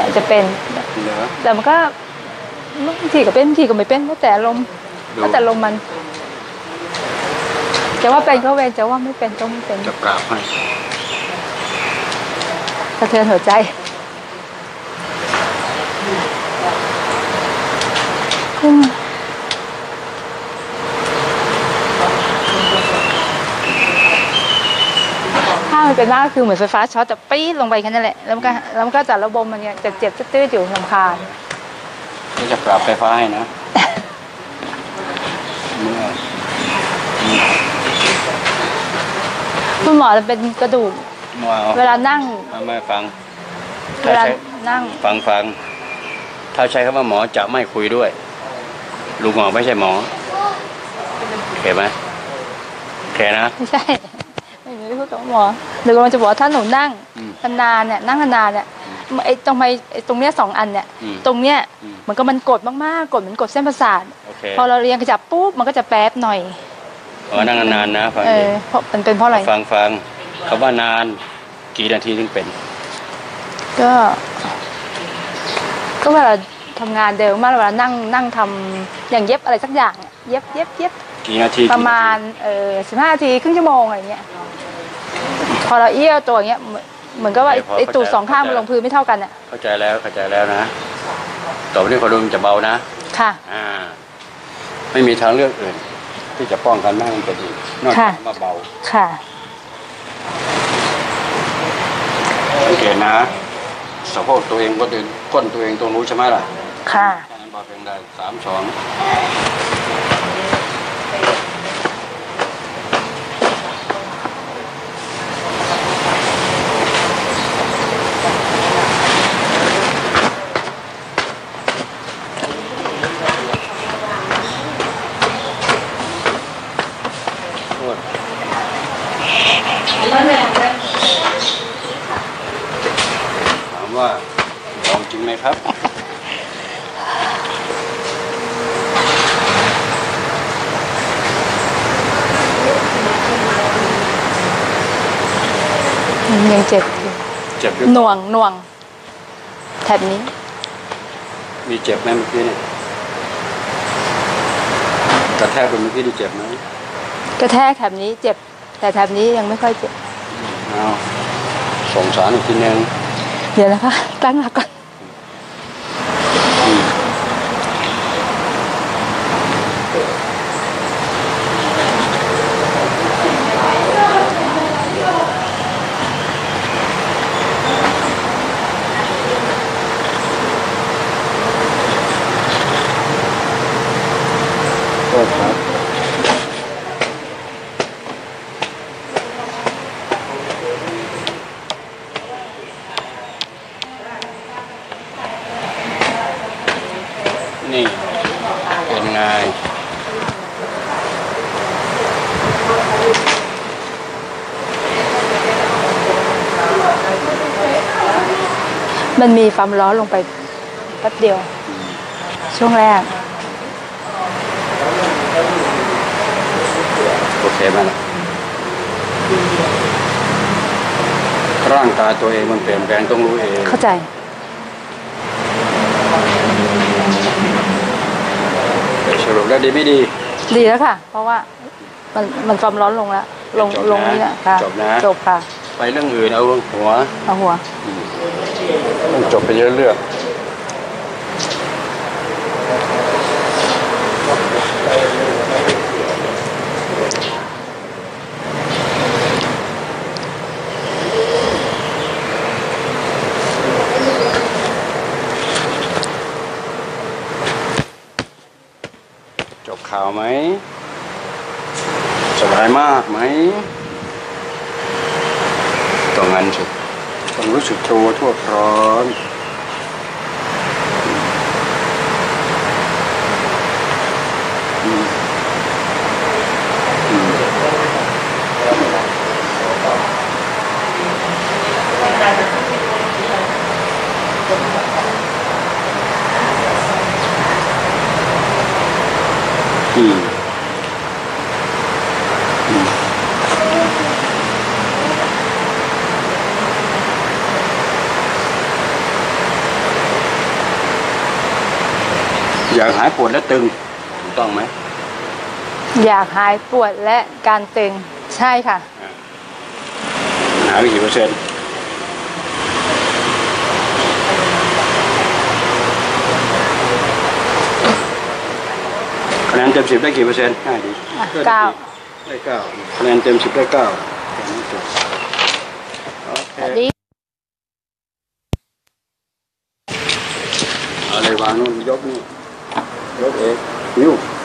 เนี่ยจะเป็น เหลือแต่มันก็บางทีก็เป็นบางทีก็ไม่เป็นแล้วแต่ลมณ์ดูแล้วแต่ลมณ์มัน จะว่าเป็นก็เวนจะว่าไม่เป็นก็ไม่เป็นจะกราบให้สะเทือนหัวใจอืม มันเป็นมาก็คือเหมือนไฟฟ้าช็อตแต่ปี๊ดลงไปแค่นั้นแหละ แล้วมันก็แล้วมันก็จัดระบบมันเนี่ยจะเจ็บตื้อๆอยู่ลำคาญก็จะกราบไฟฟ้าให้นะคุณหมอจะเป็นกระดูก เวลานั่งเอามาฟังเวลานั่งฟังฟัง ถ้าใช้คำว่าหมอจะไม่คุยด้วย ลุงหมอไม่ใช่หมอโอเคไหมโอเคนะ ไม่ใช่ ไม่มีพูดกับหมอหรือกำลังจะบอกว่าถ้าหนูนั่งอืมนานๆเนี่ยนั่งนานๆเนี่ยไอ้ตรงไมไอ้ตรงเนี้ยสองอันเนี่ยอืมตรงเนี้ยอืมเหมือนกับมันกดมากๆกดเหมือนกดเส้นประสาทโอเคพอเราเรียงขยับปุ๊บมันก็จะแป๊บหน่อยขอนั่งนานๆนะฟังเอดีอเพราะมันเป็นเพราะอะไรฟังฟังคำว่านานกี่นาทีถึงเป็น ก็ ก็เวลาทำงานเดิมมากเวลานั่งนั่งทำอย่างเย็บอะไรสักอย่างเนี่ยเย็บเย็บเย็บ กี่นาทีประมาณเออสิบห้านาทีครึ่งชั่วโมงอะไรเงี้ยพอเราเอี้ยวตัวอย่างเงี้ยเหมือนเหมือนกับว่าไอ้ไอ้ตูดสองข้างมันลงพื้นไม่เท่ากันอะเข้าใจแล้วเข้าใจแล้วนะต่อไปนี้พอดูมันจะเบานะ ค่ะอ่า ไม่มีทางเลือกอื่น ที่จะป้องกันไม่ให้มันจะดีนอกค่ะจากมาเบาค่ะสังเกตนะสะโพกตัวเองก็เดินก้นตัวเองตรงรู้ใช่ไหมล่ะ ค่ะแค่นั้นบอกเพียงได้สามสอง ถามว่าลองจริงไหมครับ ยังเจ็บอยู่เจ็บหรือหน่วงหน่วงแถบนี้ มีเจ็บไหมเมื่อกี้นี่กระแทกไปเมื่อกี้นี่เจ็บไหม กระแทกแถบนี้เจ็บ แต่แถบนี้ยังไม่ค่อยเจ็บเอาสงสารอีกทีนึงเดี๋ยวนะคะตั้งหลักก่อน อืมโทษครับ นี่ เป็นไง มันมีความร้อนลงไปแป๊บเดียว ช่วงแรก โอเคไหมล่ะร่างกายตัวเองมันเปลี่ยนแปลงต้องรู้เอง เข้าใจ สรุปแล้วดีไม่ดี ดีแล้วค่ะ เพราะว่ามันมันความร้อนลงแล้ว ลงจบนะลงนี่แหละค่ะจบนะจบค่ะ ไปเรื่องอื่นเอาหัว เอาหัวต้ องจบไปเยอะเรื่องจบข่าวไหมสบายมากไหมต้องงั้นสิ ต้องรู้สึกตัวทั่วพร้อมอืมอืมอืมอืม อยากหายปวดและตึงถูกต้องไหมอยากหายปวดและการตึงใช่ค่ะ หายไปกี่เปอร์เซ็นต์คะแนนเต็มสิบได้กี่เปอร์เซ็นต์ง่ายดีอะเก้าได้เก้าคะแนนเต็มสิบได้เก้าแค่นั้นจบโอเคสวัสดีเอาเลยวางนู่นยกนี่ Eu?